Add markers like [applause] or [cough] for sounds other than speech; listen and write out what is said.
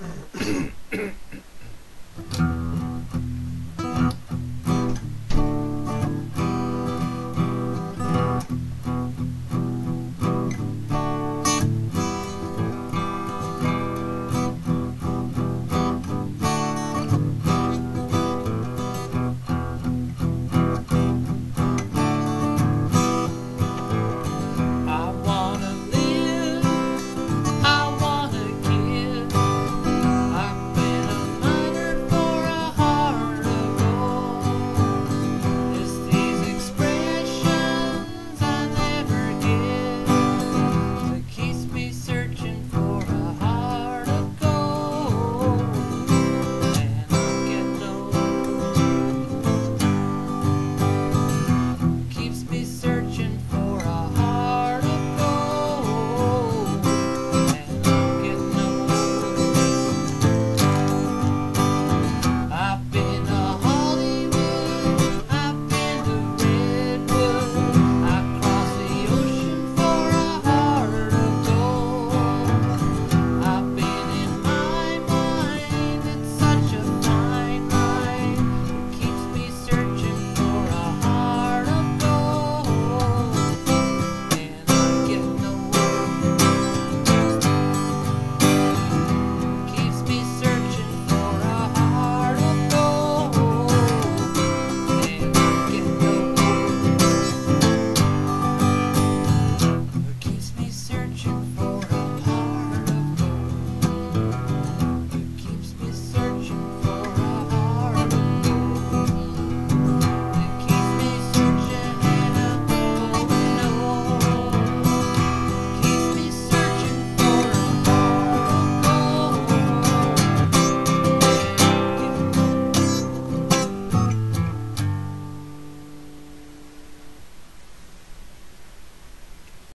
mm [clears throat]